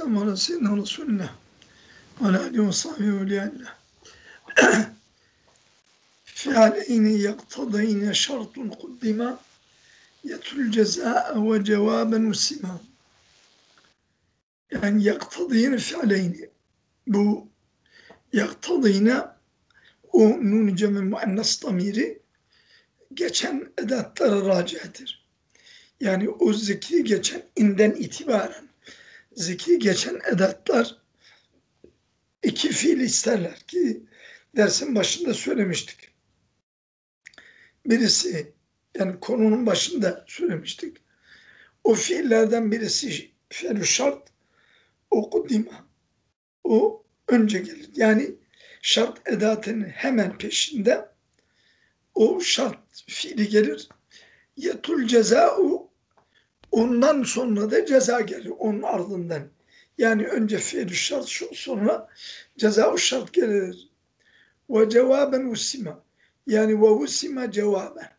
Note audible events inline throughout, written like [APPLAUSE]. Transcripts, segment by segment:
Esselamu ala seyyidina Resulullah ve ala alihi ve sahbihi ve liyallah. Fialeyni yaktadayni şartun kuddima yetul cezâe ve cevâben musima. Yani yaktadayni fialeyni. Bu yaktadayni o nun cemil muennes damiri geçen edattara raciyedir. Yani o zeki geçen inden itibaren zikri geçen edatlar iki fiil isterler ki dersin başında söylemiştik. Birisi yani konunun başında söylemiştik. O fiillerden birisi fiil şart, o kudima. O önce gelir. Yani şart edatının hemen peşinde o şart fiili gelir. Yetul ceza'u ondan sonra da ceza gelir onun ardından. Yani önce fiil şart sonra ceza şart gelir. Ve cevaben usima. Yani ve usima cevaben.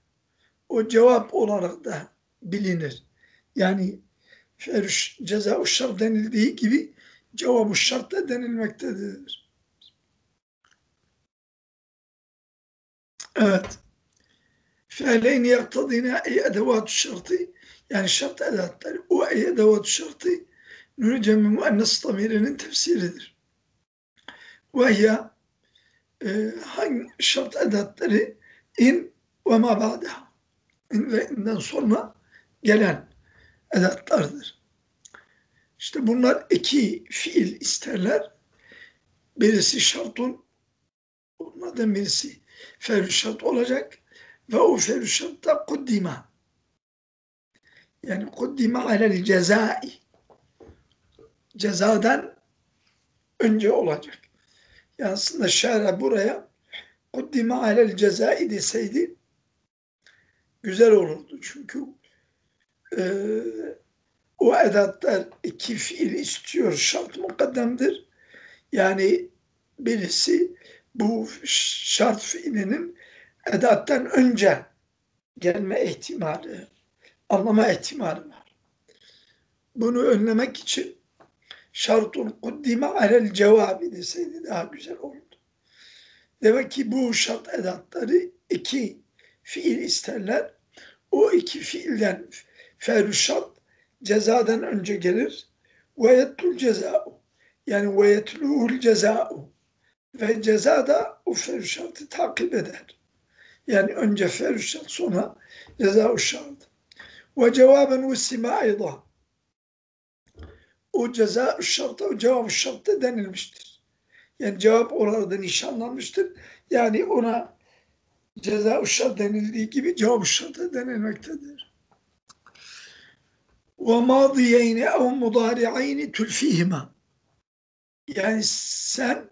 O cevap olarak da bilinir. Yani ceza şart denildiği gibi cevabı şart da denilmektedir. Evet. Fe'leyni yaktadine ey edevat şartı yani şart edatları o ey edevat şartı nuri cemmi muennes damirinin tefsiridir. Ve ya e, hangi şart edatları in ve ma ba'daha in ve inden sonra gelen edatlardır. İşte bunlar iki fiil isterler. Birisi şartun, onlardan birisi ferü şart olacak ve o ferü şart da kuddima. Yani kuddima alel cezai. Cezadan önce olacak. Yani aslında şara buraya kuddima alel cezai deseydi güzel olurdu. Çünkü e, o edatlar iki fiil istiyor. Şart mukaddemdir. Yani birisi bu şart fiilinin edattan önce gelme ihtimali, anlama ihtimali var. Bunu önlemek için şartun kuddime alel cevabı deseydi daha güzel olurdu. Demek ki bu şart edatları iki fiil isterler. O iki fiilden ferü şart cezadan önce gelir. Ve yettul ceza'u. Yani ve yetluhul ceza'u. Ve ceza da o ferü şartı takip eder. Yani önce ferü şart sonra ceza şart. Cevaben ussima ayda. O ceza şartta, o cevap şartta denilmiştir. Yani cevap orada nişanlanmıştır. Yani ona ceza şart denildiği gibi cevap şartta denilmektedir. Madiyeyni ev mudari'ayni tülfihima. Yani sen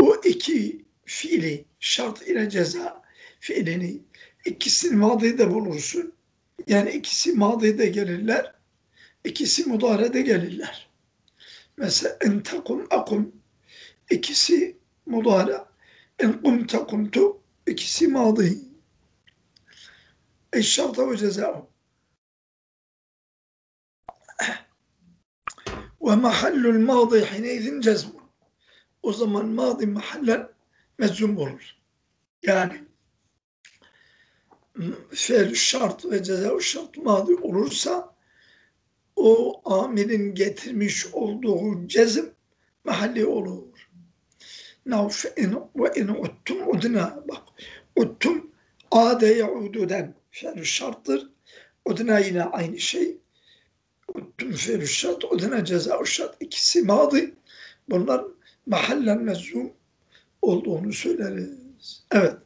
o iki fiili şart ile ceza fiilini ikisini madide bulursun. Yani ikisi madide gelirler. ikisi mudarede gelirler. Mesela en takum akum ikisi mudara en kumte kumtu ikisi madi. Eşşarta ve ceza'u. Ve mahallul madi hineydin cezmun. O zaman madi mahallen meczum olur. Yani fiil şart ve ceza şart madi olursa o amirin getirmiş olduğu cezim mahalli olur. Nav ve in uttum udna bak uttum ade yaududen fiil şarttır. Udna yine aynı şey. Uttum fiil şart, udna ceza şart. ikisi madi. Bunlar mahallen mezum olduğunu söyleriz. Evet.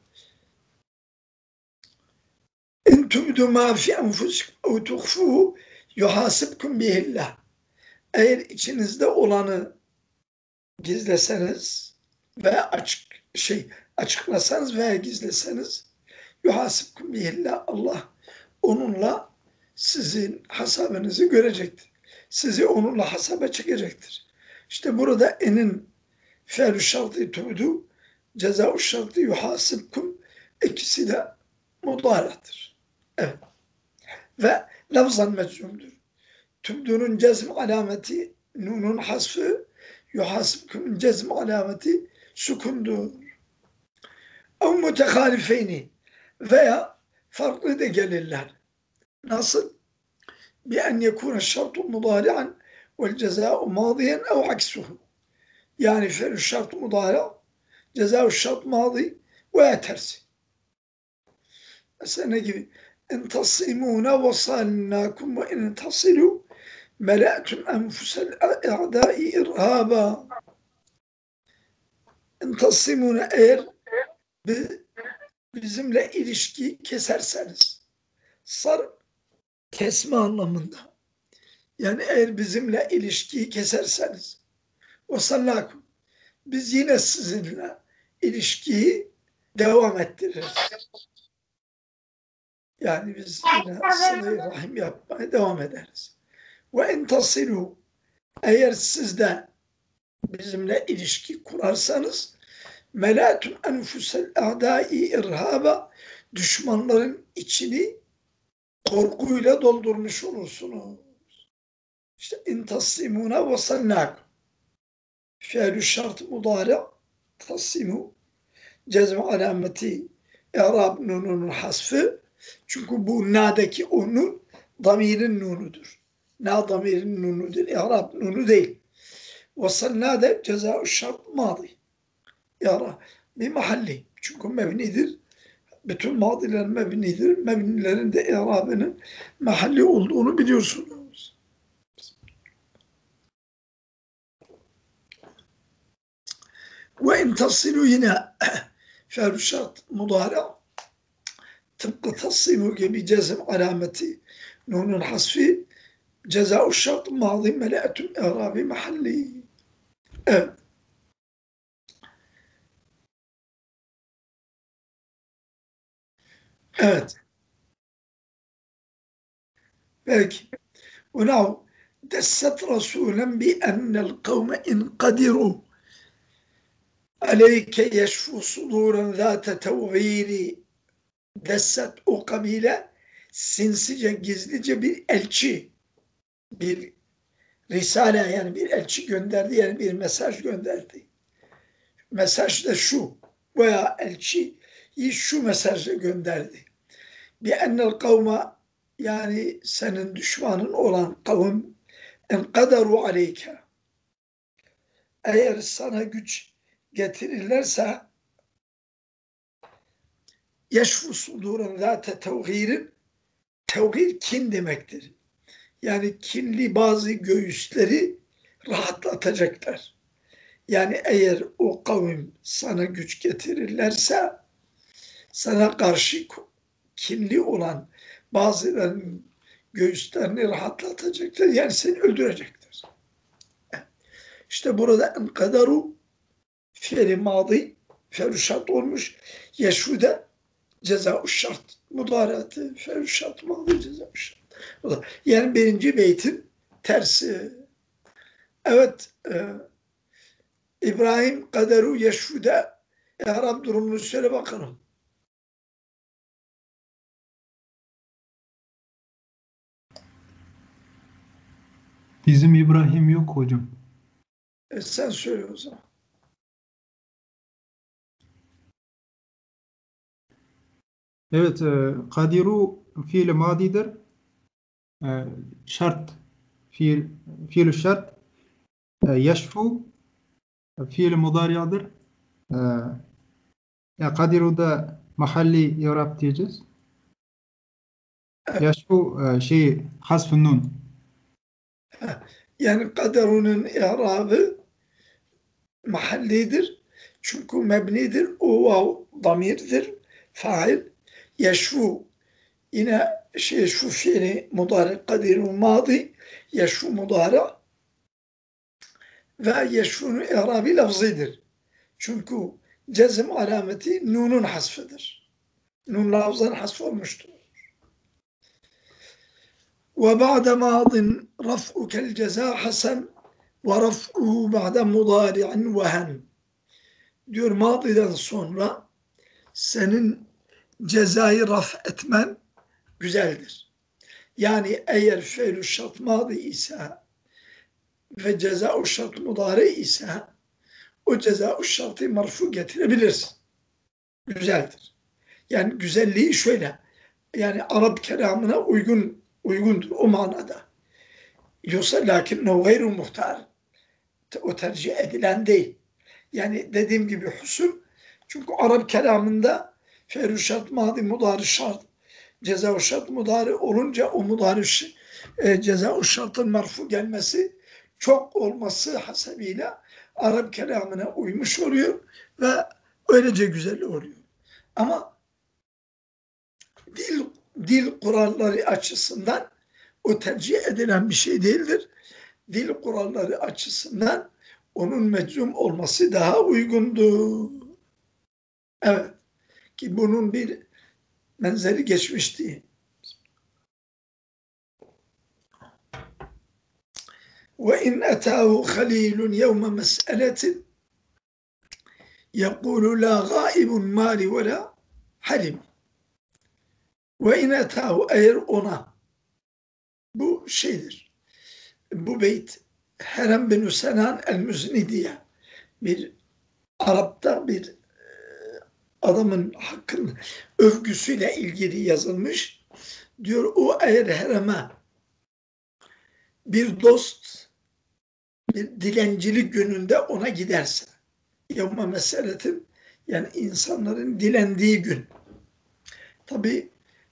İn tubdu ma fi enfusikum ev tuhfuhu yuhasibkum bihillah. Eğer içinizde olanı gizleseniz ve açık şey açıklasanız veya gizleseniz yuhasibkum bihillah Allah onunla sizin hasabınızı görecektir. Sizi onunla hasabe çekecektir. İşte burada enin fe'lü şartı tubdu ceza şartı yuhasibkum ikisi de mudarattır. Ve lafzan meczumdur. Tübdünün cezm alameti nunun hasfı yuhasibkum cezm alameti sukundur. Ev mutehalifeyni veya farklı da gelirler. Nasıl? Bi en yekune şartu mudari'an vel ceza'u madiyen ev aksuhu. Yani fi'l şart mudari' ceza'u şart madi ve tersi. Mesela ne gibi? Ve en tasilu mela'tum enfusel a'dai irhaba. En tasimuna eğer bizimle ilişki keserseniz sar kesme anlamında. Yani eğer bizimle ilişkiyi keserseniz o sallakum biz yine sizinle ilişkiyi devam ettiririz. Yani biz yine sıla rahim yapmaya devam ederiz. Ve en tasilu eğer siz de bizimle ilişki kurarsanız melatun enfusel a'dai irhaba düşmanların içini korkuyla doldurmuş olursunuz. İşte in tassimuna ve sannâk fiilü şart mudari tassimu cezme alameti i'rab nununun hasfı çünkü bu na'daki o nun damirin nunudur. Na damirin nunudur. İ'rab nunu değil. Ve sannâ de cezâ şart madi. İ'rab bir mahalli. Çünkü mebnidir. Bütün madiler mebnidir. Mebnilerin de i'rabının mahalli olduğunu biliyorsunuz. Ve in tasilu yine fi'l şart mudara تبقى تصيب جازم علامتي نون حصفي جزاء الشرط الماضي ملأة إعرابي محلي. أه. آت. باكي ونعم دست رسولا بأن القوم إن قدروا عليك يشفو صدورا ذات توغير. Desset o kabile sinsice, gizlice bir elçi, bir risale yani bir elçi gönderdi yani bir mesaj gönderdi. Mesaj da şu veya elçi şu mesajla gönderdi. Bir ennel kavma yani senin düşmanın olan kavim en kadaru aleyke eğer sana güç getirirlerse yeşfu sudurun zate tevhirin tevhir kin demektir. Yani kinli bazı göğüsleri rahatlatacaklar. Yani eğer o kavim sana güç getirirlerse sana karşı kinli olan bazılarının göğüslerini rahatlatacaklar. Yani seni öldürecekler. İşte burada en kadaru fiili madi feruşat olmuş. Yeşu da ceza şart. Mudaratı feruşat madi ceza şart. Yani birinci beytin tersi. Evet e, İbrahim kaderu yeşuda İhrab durumunu söyle bakalım. Bizim İbrahim yok hocam. E sen söyle o zaman. Evet, e, kadiru fiil madidir. E, şart fiil fiil şart. E, yeşfu fiil mudariyadır. E, ya kadiru da mahalli yarab diyeceğiz. Yeşfu e, şey hasfın nun. Yani kaderunun i'rabı mahallidir. Çünkü mebnidir. O vav damirdir. Fail. Yeşfu yine şey şu fiili mudari kadirun madi yeşfu mudari ve yeşfunun i'rabi lafzidir. Çünkü cezm alameti nunun hasfıdır. Nun lafzan hasf olmuştur. وبعد ماض رفعك الجزاء حسن ورفعه بعد مضارع وهن diyor madiden sonra senin cezayı raf etmen güzeldir. Yani eğer fe'lü şart madı ise ve ceza o şart mudari ise o ceza o şartı marfu getirebilirsin. Güzeldir. Yani güzelliği şöyle. Yani Arap kelamına uygun uygundur o manada. Yoksa lakin o gayru muhtar. O tercih edilen değil. Yani dediğim gibi husul çünkü Arap kelamında ferü şart, madi, mudari şart, ceza şart, mudari olunca o mudari e, ceza şartın marfu gelmesi çok olması hasebiyle Arap kelamına uymuş oluyor ve öylece güzel oluyor. Ama dil dil kuralları açısından o tercih edilen bir şey değildir. Dil kuralları açısından onun meczum olması daha uygundur. Evet. Ki bunun bir benzeri geçmişti. وإن أتاه خليل يوم مسألة يقول لا غائب مالي ولا harim. Ve inetahu eğer ona bu şeydir. Bu beyt Herem bin Senan el-Müzni diye bir Arap'ta bir e, adamın hakkın övgüsüyle ilgili yazılmış. Diyor o eğer Herem'e bir dost bir dilencilik gününde ona giderse. Yevme meseletin yani insanların dilendiği gün. Tabi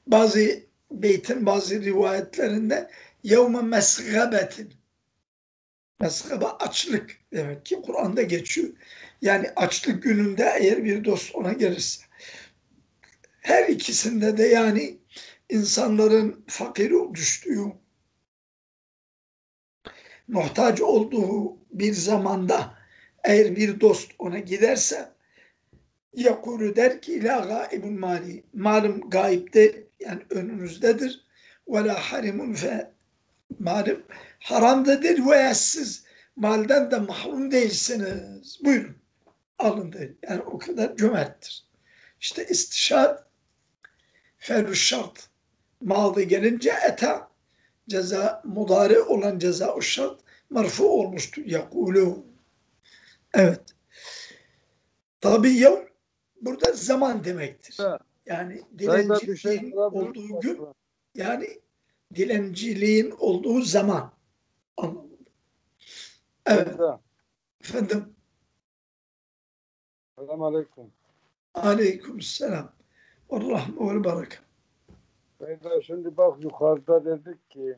bazı beytin bazı rivayetlerinde yevme mesgabetin mesgaba açlık demek ki Kur'an'da geçiyor. Yani açlık gününde eğer bir dost ona gelirse her ikisinde de yani insanların fakir düştüğü muhtaç olduğu bir zamanda eğer bir dost ona giderse yakulu der ki la gaibun mali malım gaipte yani önünüzdedir ve la harimun fe malım haramdadır ve siz malden de mahrum değilsiniz. Buyurun. Alın der. Yani o kadar cömerttir. İşte istişad ferru şart malı gelince eta ceza mudari olan ceza şart marfu olmuştu. Yakulu. Evet. Tabi yevm burada zaman demektir. Yani dilenciliğin olduğu gün yani dilenciliğin olduğu zaman anlamında. Evet. Efendim. Selamun Aleyküm. Aleyküm selam. Ve rahme ve bereket. Beyza şimdi bak yukarıda dedik ki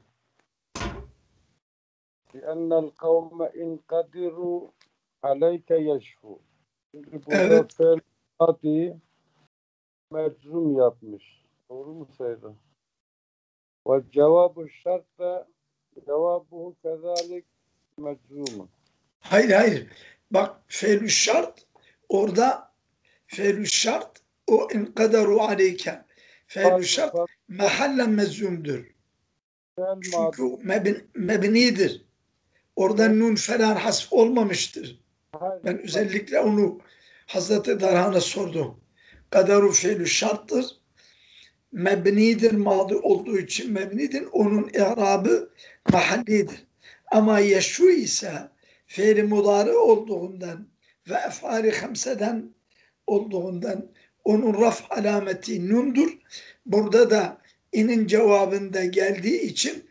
لأن القوم إن قدروا عليك يشفو. Şimdi burada Evet. fel adi meczum yapmış. Doğru mu Seyda? Ve cevabı şart da cevabuhu kezalik meczumun. Hayır hayır. Bak fe'lü şart orada fe'lü şart o in kadaru aleyke. Fe'lü şart mahallen mezumdur. Fel Çünkü mebn, mebnidir. Orada nun falan hasf olmamıştır. Ben özellikle onu Hazreti Darhan'a sordum. Kadaru fe'lü şarttır. Mebnidir madı olduğu için mebnidir. Onun i'rabı mahallidir. Ama yeşu ise fiili mudari olduğundan ve efali hamseden olduğundan onun raf alameti nundur. Burada da inin cevabında geldiği için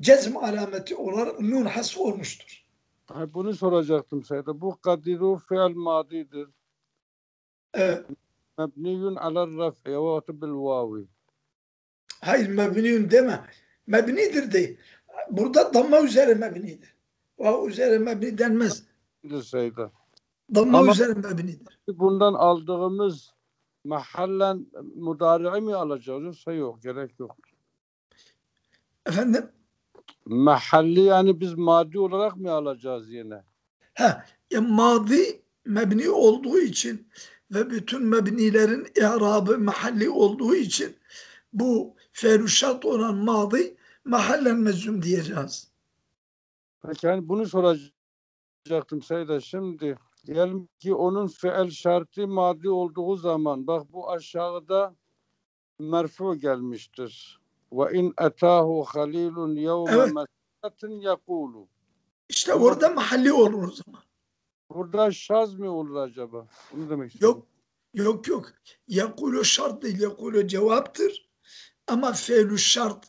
cezm alameti olarak nun has olmuştur. Hayır, bunu soracaktım Seyda. Bu kadiru fiil madidir. Evet. Mebniyun alel raf'i ve bil vavi. Hayır mebniyun deme. Mebnidir değil. Burada damma üzere mebnidir. Vav üzere mebni denmez. Seyda. Damma Ama- üzere mebnidir. Bundan aldığımız mahallen mudari'i mi alacağız yoksa yok gerek yok. Efendim? Mahalli yani biz maddi olarak mı alacağız yine? Ha, ya madi mebni olduğu için ve bütün mebnilerin i'rabı mahalli olduğu için bu feruşat olan madi mahallen mezum diyeceğiz. Peki yani bunu soracaktım Seyda şimdi. Diyelim ki onun fiil şartı maddi olduğu zaman bak bu aşağıda merfu gelmiştir. Ve in etahu halilun yevme Evet. meseletin yakulu. İşte orada mahalli olur o zaman. Burada şaz mı olur acaba? Bunu demek istiyorum. Yok. Yok yok. Yakulu şart değil. Yakulu cevaptır. Ama fe'lü şart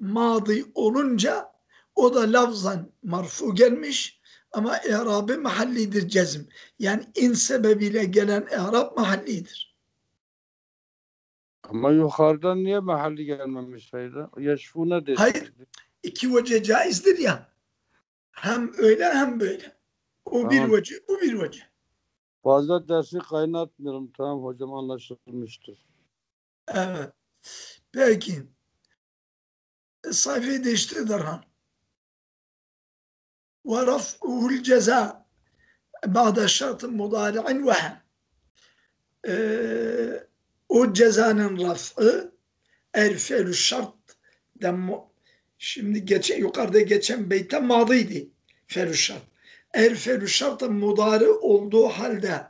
madı olunca o da lafzan marfu gelmiş ama i'rabı mahallidir cezm. Yani in sebebiyle gelen i'rab mahallidir. Ama yukarıdan niye mahalli gelmemiş Seyda? Yeşfuna dedi. Hayır. İki vece caizdir ya. Hem öyle hem böyle. O bir Tamam. vece, bu bir vece. Fazla dersi kaynatmıyorum. Tamam hocam anlaşılmıştır. Evet. Peki. Sayfayı değiştir Darhan ve raf'uhul ceza ba'da şartın mudari'in ve hem. Ee, o cezanın raf'ı erfelü şart'den şimdi geçen, yukarıda geçen beyte madıydı felü şart. Erfelü şart'ın mudari olduğu halde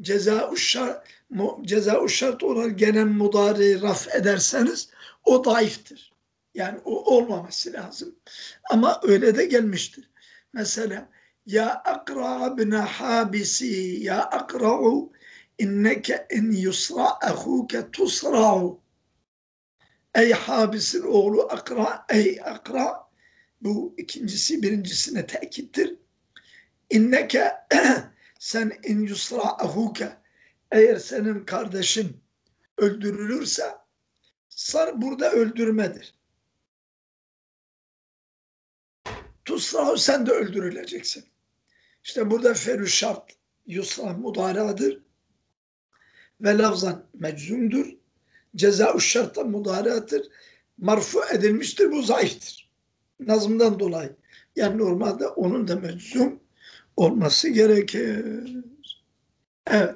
ceza şart ceza şart olan genel mudari raf ederseniz o daiftir. Yani o olmaması lazım. Ama öyle de gelmiştir. Mesela ya akra ibn habisi ya akra'u inneke in yusra ahuke tusra'u Ey habisin oğlu akra ey akra bu ikincisi birincisine tekittir. İnneke [CLEARS THROAT] sen in yusra ahuke eğer senin kardeşin öldürülürse sar burada öldürmedir. Tuslav sen de öldürüleceksin. İşte burada ferüşşart yuslah mudaradır ve lafzan meczumdur. Ceza şartta mudarattır. Marfu edilmiştir. Bu zayıftır. Nazımdan dolayı. Yani normalde onun da meczum olması gerekir. Evet.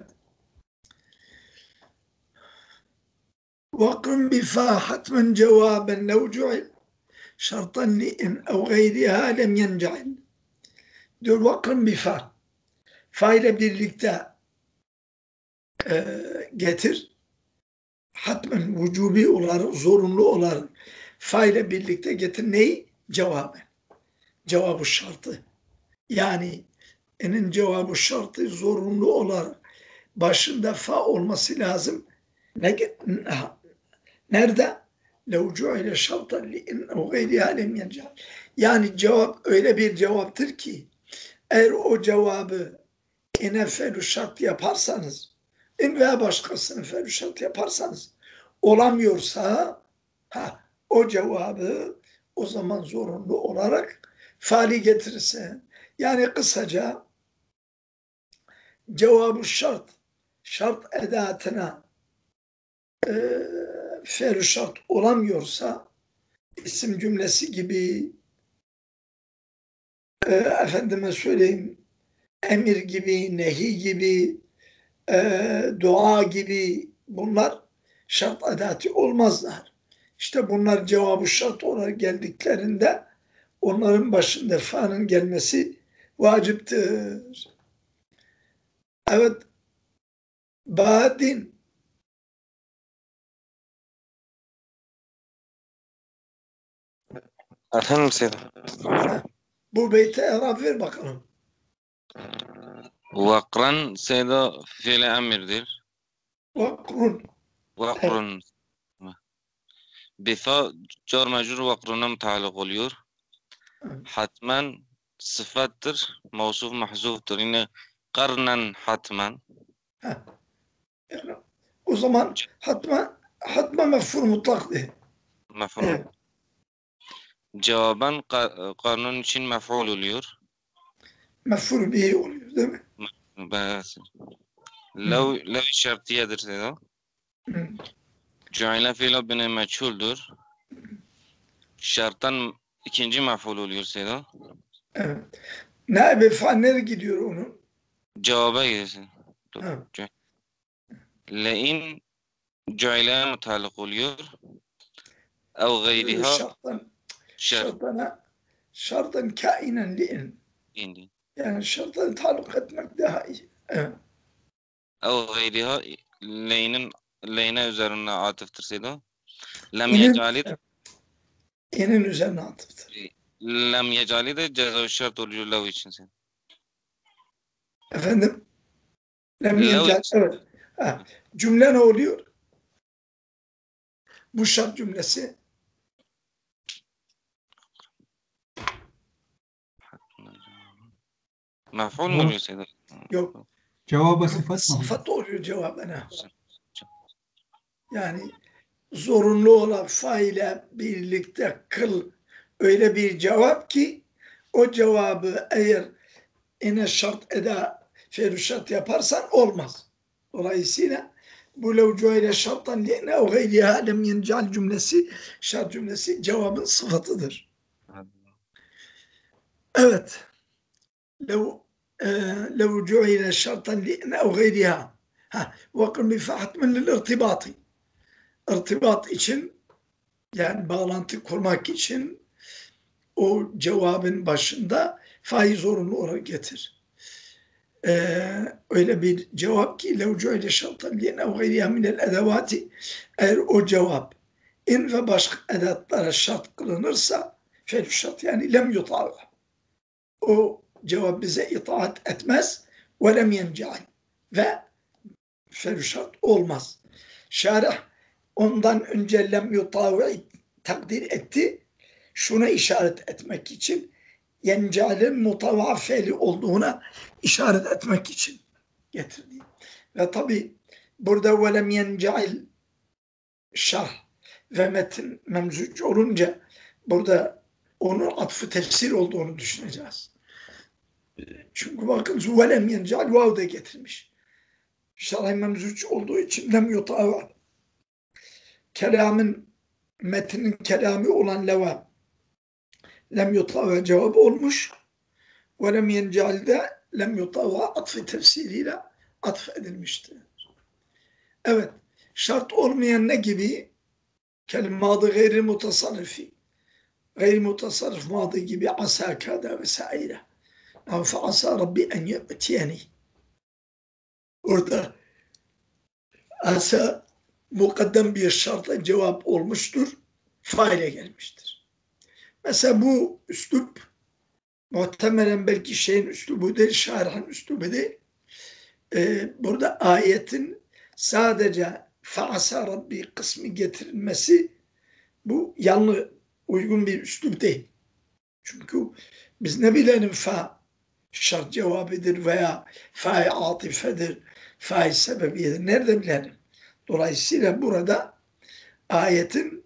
Vakın bifa hatmen cevaben levcu'il جعل شرطا لإن أو غيرها لم ينجعل diyor vakın bifa fa ile birlikte e, getir hatmen vücubi olarak zorunlu olarak fa ile birlikte getir neyi? Cevabı. Cevabı şartı. Yani enin cevabı şartı zorunlu olarak başında fa olması lazım. Ne, nerede? لَوْ جُعِلَ شَرْطًا لِاِنْ اَوْ غَيْرِهَا لَمْ يَنْجَعَلْ Yani cevap öyle bir cevaptır ki eğer o cevabı ine felü şart yaparsanız in veya başkasını felü şart yaparsanız olamıyorsa ha, o cevabı o zaman zorunlu olarak faali getirirse yani kısaca cevabı şart şart edatına e, fiil şart olamıyorsa isim cümlesi gibi e, efendime söyleyeyim emir gibi, nehi gibi e, dua gibi bunlar şart adati olmazlar. İşte bunlar cevabı şart olarak geldiklerinde onların başında fa'nın gelmesi vaciptir. Evet. Badin Efendim Seyda. bu beyte erab ver bakalım. Vakran Seyda fiili emirdir. Vakrun. Vakrun. Bifa car mecrur vakruna mutalik oluyor. Hatmen sıfattır. Mevsuf mahzuftur. Yine karnen hatmen. O zaman hatma hatma mefhur mutlak de. Mef'ul. Evet. Cevaben ka- kanun için mef'ul oluyor. Mefhur bihi oluyor değil mi? Bas. Lev, lev şartiyedir Seyda. Hı. Cu'ile fiil bine meçhuldür. Şarttan ikinci mef'ul oluyor Seyda. Evet. Naibe fa nereye gidiyor onun? Cevaba. Ha. Le'in cu'ile mutalik oluyor. Ev gayriha Şarttan, şart şartana, şarttan kainen li'in. Yani şarttan taluk etmek daha iyi. Evet. Ev gayriha le'inin le'ine üzerine atıftır Seyda. Lem İnin- yec'alit Enin üzerine atıftır. lem yecali de ceza şart oluyor lav için sen. Efendim? Lem yencal. Evet. Ha, cümle ne oluyor? Bu şart cümlesi Mef'ul mu oluyor Sedat? Yok. Cevaba sıfat mı? Sıfat oluyor cevabına. Yani zorunlu olan faile birlikte kıl öyle bir cevap ki o cevabı eğer ene şart eda feruşat yaparsan olmaz. Dolayısıyla bu levcu ile şarttan li'ne o gayriha lem yencal cümlesi şart cümlesi cevabın sıfatıdır. Evet. Lev لو جعل شرطا لإن أو غيرها ها وقم فحتما للارتباط ارتباط için yani bağlantı kurmak için o cevabın başında faiz zorunlu olarak getir. Ee, öyle bir cevap ki لو جعل شرطا لإن أو غيرها من الأدوات eğer o cevap in ve başka edatlara şart kılınırsa fel şart yani lem yutağı o cevap bize itaat etmez lem yencal ve fel şart olmaz. Şarih ondan önce lem yutavi takdir etti. Şuna işaret etmek için yencalin mutavafeli olduğuna işaret etmek için getirdi. Ve tabi burada ve lem yencal şarh ve metin memzuc olunca burada onun atfı tefsir olduğunu düşüneceğiz. Çünkü bakın velem yencal vav da getirmiş. Şerh memzuc olduğu için lem yutava. Kelamın metnin kelamı olan leva lem yutava cevap olmuş. Velem yencal de lem yutava atfı tefsiriyle atf edilmiştir. Evet. Şart olmayan ne gibi? Kelime-adı gayri mutasarrifi. Gayri mutasarrif madı gibi asa kada ama faasa Rabbi en ye'tiyeni. Orada asa mukaddem bir şarta cevap olmuştur. Faile gelmiştir. Mesela bu üslup muhtemelen belki şeyin üslubu değil, şarhan üslubu değil. Ee, burada ayetin sadece faasa Rabbi kısmı getirilmesi bu yanlış uygun bir üslup değil. Çünkü biz ne bilelim fa şart cevabıdır veya fail atifedir, fail sebebiyedir. Nerede bilelim? Dolayısıyla burada ayetin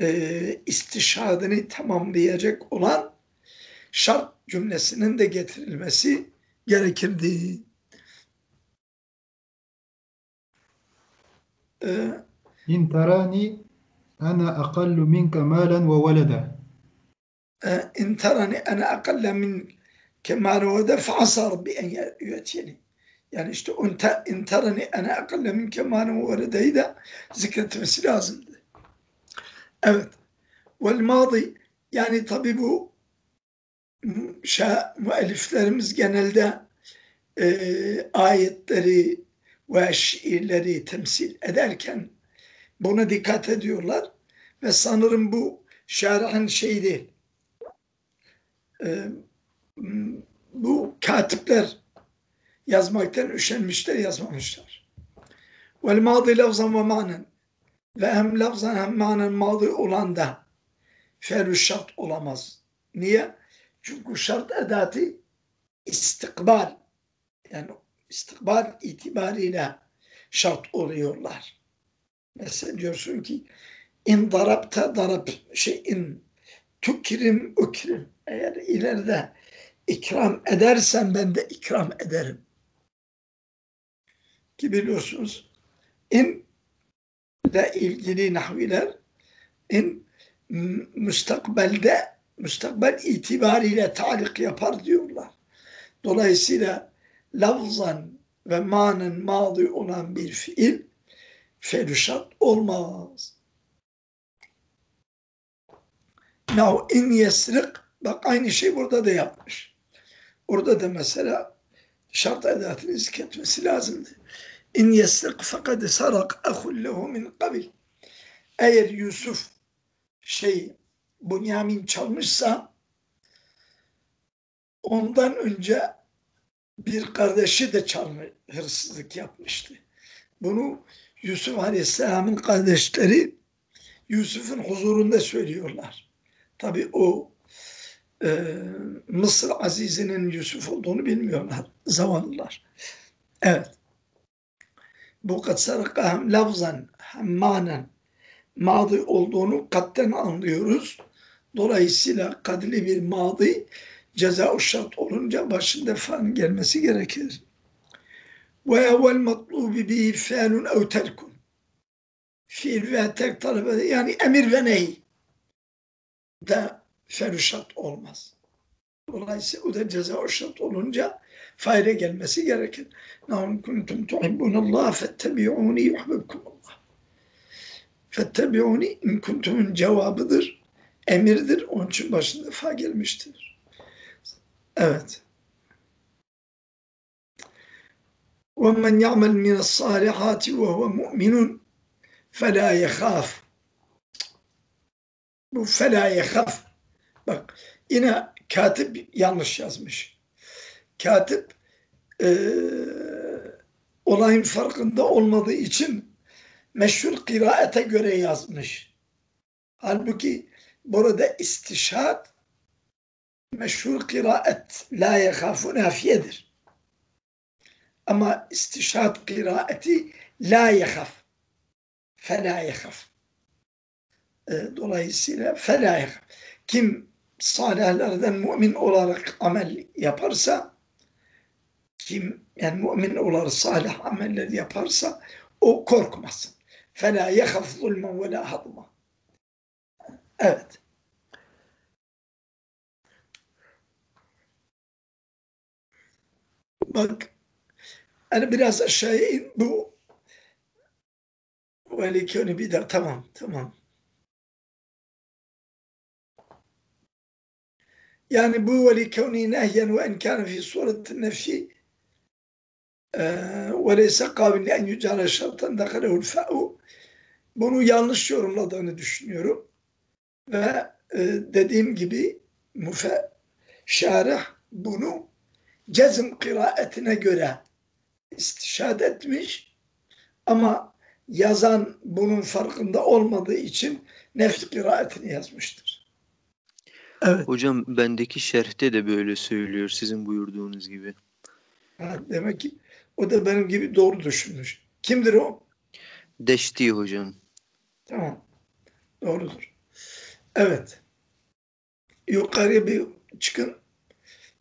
e, istişadını tamamlayacak olan şart cümlesinin de getirilmesi gerekirdi. Ee, İn tarani ana akallu minke malen ve velede. İn tarani ana akalle minke كمال وده فعسى ربي أن يأتيني yani işte unta, in terani ana akalle min kemalim ve redayı da zikretmesi lazımdı. Evet. Vel madi yani tabi bu şa, müelliflerimiz genelde e, ayetleri ve şiirleri temsil ederken buna dikkat ediyorlar ve sanırım bu şerhin şey değil. E, bu katipler yazmaktan üşenmişler, yazmamışlar. Vel madi lafzan ve manen ve hem lafzan hem manen madi olan da ferü şart olamaz. Niye? Çünkü şart edatı istikbal yani istikbal itibariyle şart oluyorlar. Mesela diyorsun ki in darabta darab şey in tükrim ukrim eğer ileride ikram edersen ben de ikram ederim. Ki biliyorsunuz in ile ilgili nahviler in müstakbelde müstakbel itibariyle talik yapar diyorlar. Dolayısıyla lafzan ve manen madi olan bir fiil feruşat olmaz. Now in yesrik bak aynı şey burada da yapmış. Orada da mesela şart edatını zikretmesi lazımdı. İn yesrik fekad sarak ahul lehu min kabil. Eğer Yusuf şey Bunyamin çalmışsa ondan önce bir kardeşi de çalma, hırsızlık yapmıştı. Bunu Yusuf Aleyhisselam'ın kardeşleri Yusuf'un huzurunda söylüyorlar. Tabi o e, Mısır Azizi'nin Yusuf olduğunu bilmiyorlar zavallılar. Evet. Bu kad sarakahım lafzan hem manen madı olduğunu katten anlıyoruz. Dolayısıyla kadli bir madı ceza şart olunca başında fan gelmesi gerekir. Ve evvel matlubi bi fe'lun ev terkun. Fiil ve terk talep yani emir ve ney da fe'lü şart olmaz. Dolayısıyla o da ceza şart olunca fayda gelmesi gerekir. Nâhum kuntum tuhibbunallah fettebi'uni yuhbibkumullah. Fettebi'uni in kuntumun cevabıdır. Emirdir. Onun için başında fa gelmiştir. Evet. وَمَنْ يَعْمَلْ مِنَ الصَّالِحَاتِ وَهُوَ مُؤْمِنٌ فَلَا يَخَافُ Bu فَلَا يَخَافُ Bak yine katip yanlış yazmış. Katip e, olayın farkında olmadığı için meşhur kıraate göre yazmış. Halbuki burada istişat meşhur kıraat la yekhafu nafiyedir. Ama istişat kıraati la yekhaf. Fela yekhaf. E, dolayısıyla fela yekhaf. Kim salihlerden mümin olarak amel yaparsa kim yani mümin olarak salih ameller yaparsa o. Fela yekhaf zulmen ve la hadma. Evet. Bak hani biraz aşağıya in bu velikönü bir de tamam tamam. Yani bu velikönü nehyen ve en kâne fi suretin nefsi ve leyse kabil en yücale şartan dekalehul fe'u bunu yanlış yorumladığını düşünüyorum. Ve e, dediğim gibi müfe şarih bunu cezm kıraatine göre istişad etmiş ama yazan bunun farkında olmadığı için nefs kıraatini yazmıştır. Evet. Hocam bendeki şerhte de böyle söylüyor sizin buyurduğunuz gibi. Ha, demek ki o da benim gibi doğru düşünmüş. Kimdir o? Deşti hocam. Tamam. Doğrudur. Evet. Yukarı bir çıkın.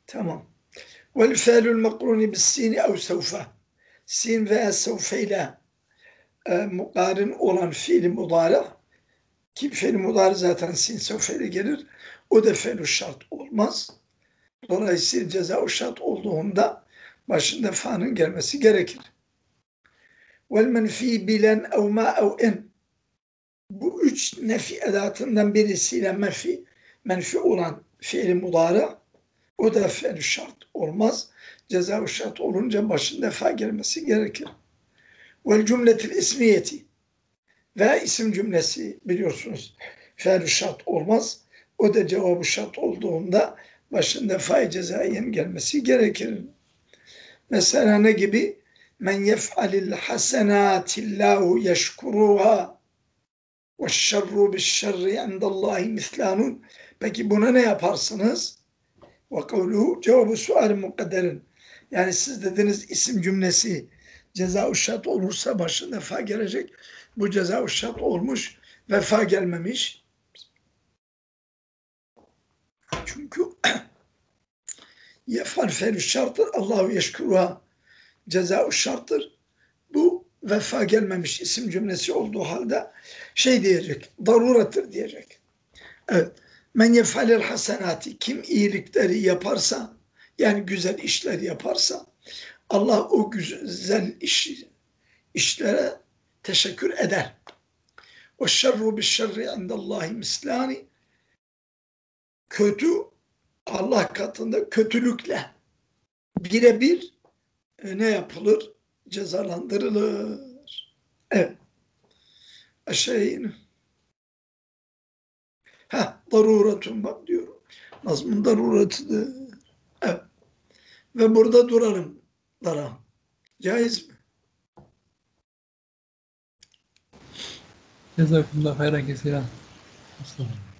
Tamam. Vel fe'lül makruni bis sini ev sevfe. Sin ve sevfe ile e, mukarin olan fiili mudari ki fiili mudari zaten sin sevfe ile gelir. O da fe'lü şart olmaz. Dolayısıyla ceza şart olduğunda başında fa'nın gelmesi gerekir. Vel menfi bilen ev ma ev en. Bu üç nefi edatından birisiyle menfi, menfi olan fiili mudari o da fiil şart olmaz. Ceza şart olunca başında fa gelmesi gerekir. Vel cümletil ismiyeti ve isim cümlesi biliyorsunuz fiil şart olmaz. O da cevabı şart olduğunda başında fa cezaiyen gelmesi gerekir. Mesela ne gibi? Men yef'alil hasenatillahu yeşkuruha ve şerru bis şerri endallahi mislanun. Peki buna ne yaparsınız? Ve kavluhu cevabı sual mukadderin. Yani siz dediniz isim cümlesi ceza şart olursa başında fa gelecek. Bu ceza şart olmuş ve fa gelmemiş. Çünkü [CLEARS THROAT] yefal felü şarttır. Allahu yeşkuruha ceza şarttır. Bu vefa gelmemiş isim cümlesi olduğu halde şey diyecek, daruratır diyecek. Evet. Men yefalel hasenati kim iyilikleri yaparsa yani güzel işler yaparsa Allah o güzel iş, işlere teşekkür eder. O şerru bi şerri indallahi mislani kötü Allah katında kötülükle birebir e, ne yapılır? Cezalandırılır. Evet. Aşağı in. Ha, daruratun bak diyorum. Nazmın daruratıdır. Evet. Ve burada durarım. Dara. Caiz mi? Cezakumullah hayran kesiren. Mustafa.